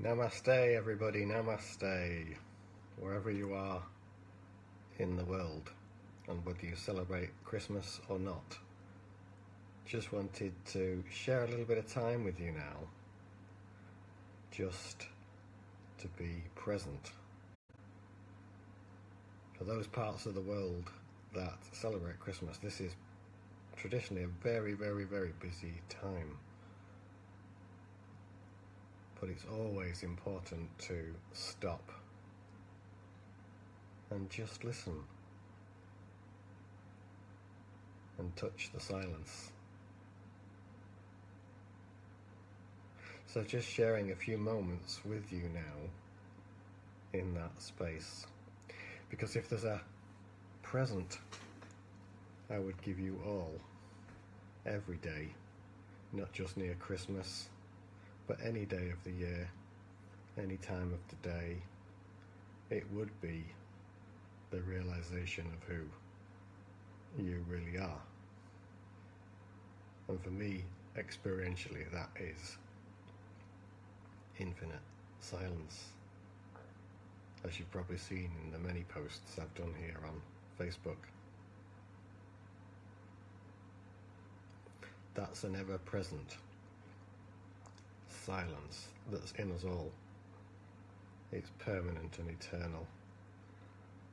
Namaste, everybody, namaste. Wherever you are in the world, and whether you celebrate Christmas or not. Just wanted to share a little bit of time with you now, just to be present. For those parts of the world that celebrate Christmas, this is traditionally a very, very, very busy time. But it's always important to stop and just listen and touch the silence. So, just sharing a few moments with you now in that space. Because if there's a present I would give you all every day, not just near Christmas, but any day of the year, any time of the day, it would be the realization of who you really are. And for me, experientially, that is infinite silence. As you've probably seen in the many posts I've done here on Facebook. That's an ever present silence that's in us all. It's permanent and eternal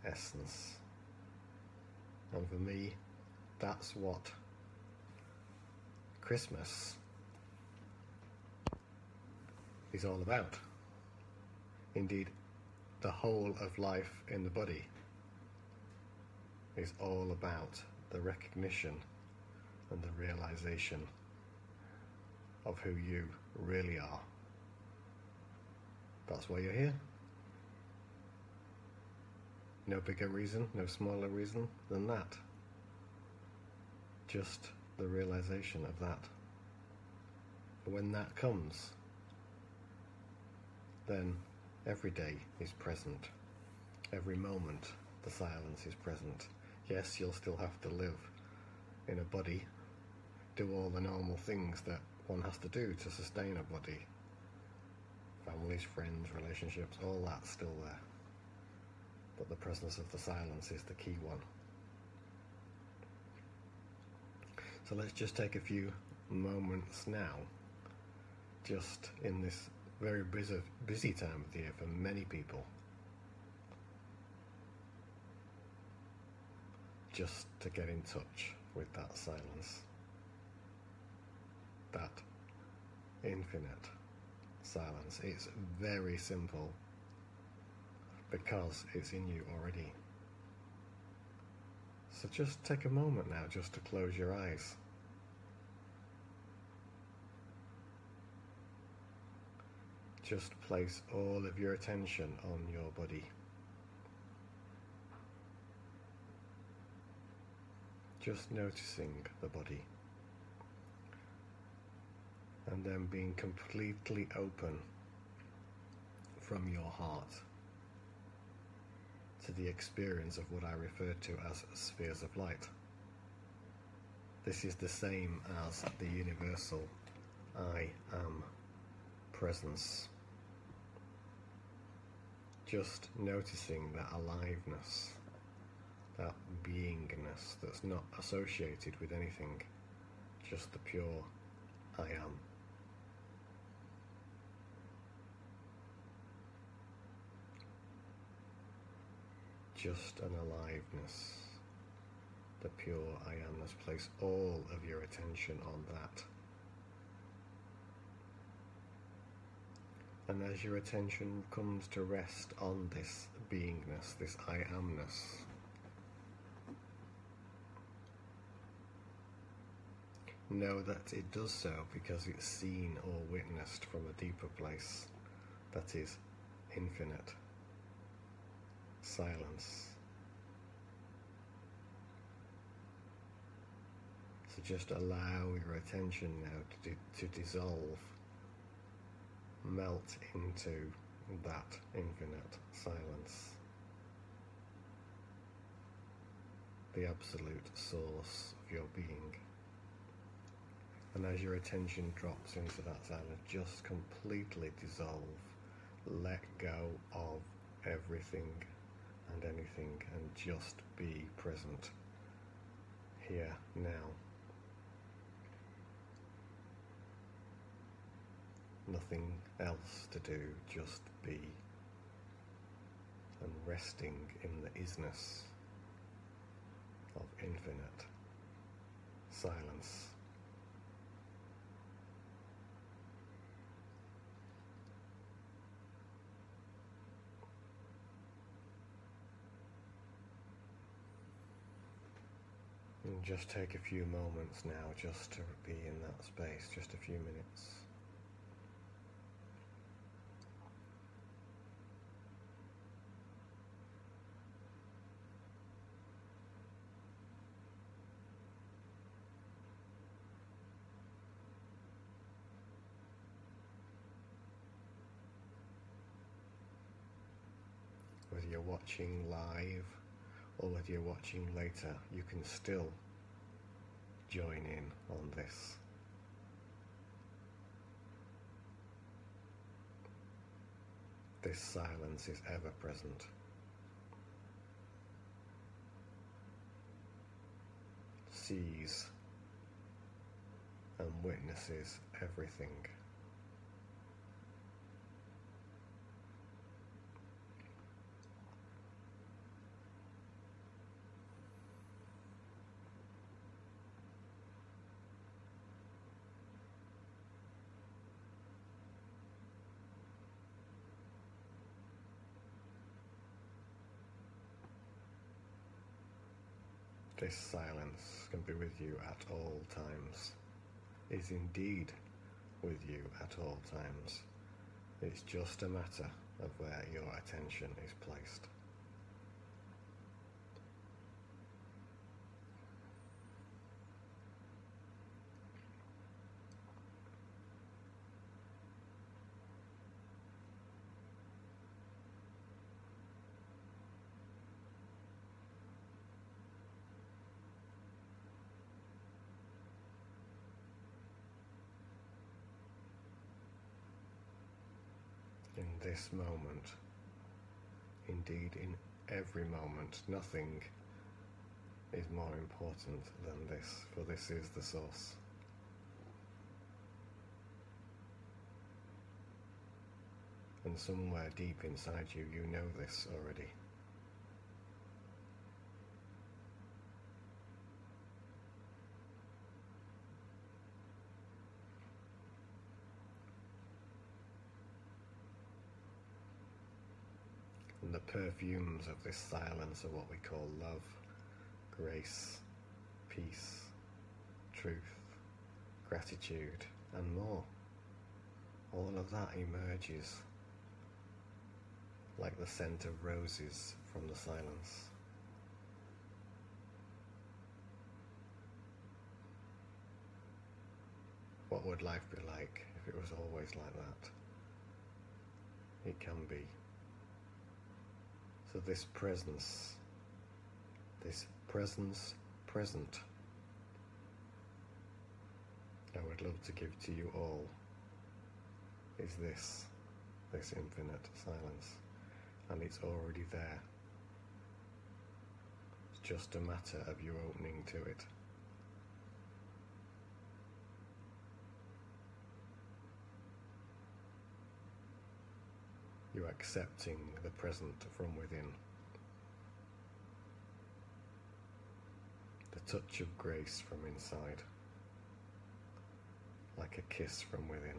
essence. And for me, that's what Christmas is all about. Indeed, the whole of life in the body is all about the recognition and the realization of who you really are. That's why you're here. No bigger reason, no smaller reason than that. Just the realization of that. When that comes, then every day is present. Every moment, the silence is present. Yes, you'll still have to live in a body, do all the normal things that one has to do to sustain a body. Families, friends, relationships, all that's still there. But the presence of the silence is the key one. So let's just take a few moments now, just in this very busy, busy time of the year for many people. Just to get in touch with that silence, that infinite silence. It's very simple because it's in you already. So just take a moment now just to close your eyes. Just place all of your attention on your body. Just noticing the body. And then being completely open from your heart to the experience of what I refer to as spheres of light. This is the same as the universal I am presence just noticing that aliveness, that beingness that's not associated with anything, just the pure I am. Just an aliveness, the pure I amness. Place all of your attention on that. And as your attention comes to rest on this beingness, this I amness, know that it does so because it's seen or witnessed from a deeper place that is infinite silence. So just allow your attention now to, to dissolve melt into that infinite silence. The absolute source of your being. And as your attention drops into that silence, just completely dissolve let go of everything and anything and just be present here now. Nothing else to do, just be and resting in the isness of infinite silence. And just take a few moments now just to be in that space, just a few minutes. whether you're watching live or whether you're watching later, you can still join in on this. This silence is ever present. Sees and witnesses everything. This silence can be with you at all times, is indeed with you at all times. It's just a matter of where your attention is placed. in this moment. Indeed, in every moment, nothing is more important than this, for this is the source. And somewhere deep inside you, you know this already. The perfumes of this silence are what we call love, grace, peace, truth, gratitude, and more. All of that emerges like the scent of roses from the silence. What would life be like if it was always like that? It can be. So, this presence, this presence present, I would love to give to you all is this, this infinite silence. And it's already there. It's just a matter of you opening to it. You accepting the present from within. The touch of grace from inside, like a kiss from within.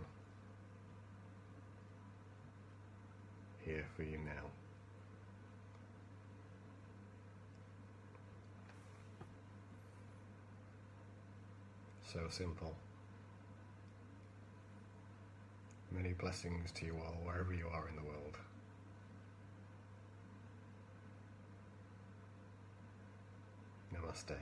Here for you now. So simple. Many blessings to you all, wherever you are in the world. Namaste.